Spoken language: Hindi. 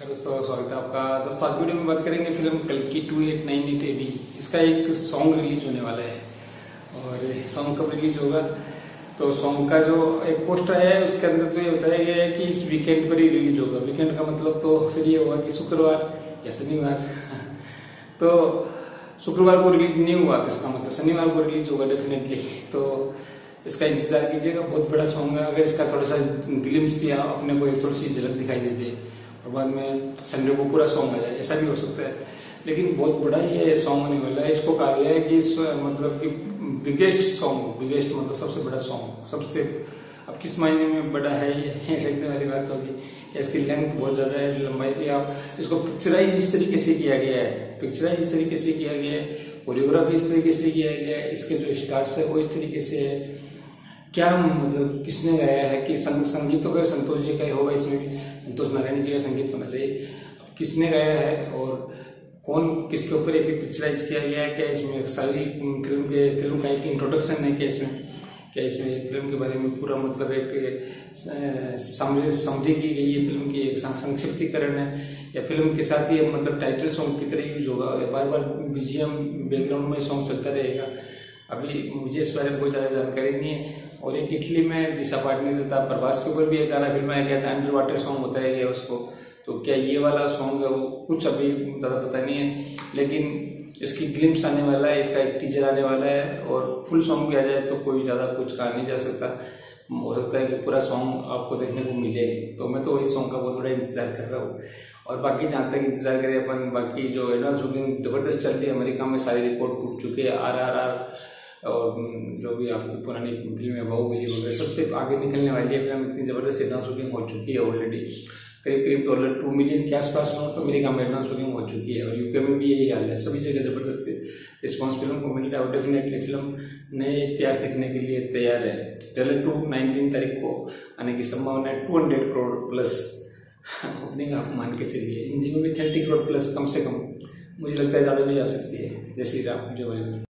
दोस्तों, स्वागत है आपका। दोस्तों, आज वीडियो में बात करेंगे फ़िल्म कल की two eight nine eight AD इसका एक सॉन्ग रिलीज़ होने वाला है और सॉन्ग कब रिलीज़ होगा? तो सॉन्ग का जो एक पोस्टर है, उसके अंदर तो ये बताया गया है कि इस वीकेंड पर ही रिलीज़ होगा। वीकेंड का मतलब तो फिर ये होगा कि शुक्रवार, या शनिवार। तो शुक्रवार को रिलीज़ नहीं हुआ तो इसका मतलब शनिवार को रिलीज़ होगा डेफिनेटली तो इसका इंतज़ार कीजिएगा, बहुत बड़ा सॉन्ग है। अगर इसका थोड़ा सा ग्लिम्स या अपने को एक थोड़ी सी झलक दिखाई देती है और बाद में संडे को पूरा सॉन्ग आ जाए ऐसा भी हो सकता है। लेकिन बहुत बड़ा ये सॉन्ग होने वाला है। इसको कहा गया है कि मतलब कि बिगेस्ट सॉन्ग बिगेस्ट मतलब सबसे बड़ा सॉन्ग सबसे, अब किस मायने में बड़ा है ये देखने वाली बात होगी। या इसकी लेंथ बहुत ज़्यादा है, लंबाई, या इसको पिक्चराइज इस तरीके से किया गया है। पिक्चराइज इस तरीके से किया गया है कोरियोग्राफी इस तरीके से किया गया है, इसके जो स्टार्ट है वो इस तरीके से है। क्या मतलब किसने गाया है? कि संग, संगीत तो संतोष जी का ही होगा इसमें भी। संतोष नारायण जी का संगीत होना चाहिए। अब किसने गाया है और कौन किसके ऊपर एक पिक्चराइज किया गया है? क्या इसमें सारी फ़िल्म के फ़िल्म का एक इंट्रोडक्शन है क्या इसमें? क्या इसमें फ़िल्म के बारे में पूरा मतलब एक समझी की गई है फ़िल्म की? एक संक्षिप्तीकरण है। या फ़िल्म के साथ ही मतलब टाइटल सॉन्ग की तरह यूज़ होगा? या बार बार बीजीएम बैकग्राउंड में सॉन्ग चलता रहेगा। अभी मुझे इस बारे में कोई ज़्यादा जानकारी नहीं है। और एक इटली में दिशा पाटनी तथा प्रभास के ऊपर भी एक गाना फिल्माया गया था अंडर वाटर सॉन्ग बताया गया उसको। तो क्या ये वाला सॉन्ग है? वो कुछ अभी ज़्यादा पता नहीं है। लेकिन इसकी ग्लिम्स आने वाला है, इसका एक टीजर आने वाला है। और फुल सॉन्ग भी आ जाए तो कोई ज़्यादा कुछ कहा नहीं जा सकता। हो सकता है कि पूरा सॉन्ग आपको देखने को मिले। तो मैं तो वही सॉन्ग का बहुत बड़ा इंतज़ार कर रहा हूँ। और बाकी जहाँ तक इंतज़ार करें अपन, बाकी जो एडवांस बुकिंग ज़बरदस्त चल रही है, अमेरिका में सारी रिपोर्ट टूट चुकी है। आर आर आर और जो भी आपकी पुरानी फ़िल्म है, बाहुबली वगैरह, सबसे आगे निकलने वाली है फ़िल्म इतनी ज़बरदस्त एडवांस बुकिंग हो चुकी है ऑलरेडी करीब करीब डॉलर टू मिलियन के आसपास तो अमेरिका में एडवांस बुकिंग हो चुकी है। और यूके में भी यही हाल है। सभी जगह ज़बरदस्त रिस्पॉन्स फ़िल्म को मिल रहा है और डेफिनेटली फ़िल्म नए इतिहास लिखने के लिए तैयार है। डॉलर टू नाइनटीन तारीख को आने की संभावना है two hundred crore plus opening आप मान के चलिए। इन हिंदी में भी थर्टी करोड़ प्लस कम से कम। मुझे लगता है ज़्यादा भी जा सकती है। श्री राम। जय